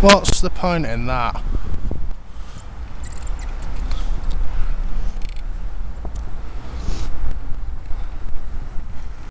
What's the point in that?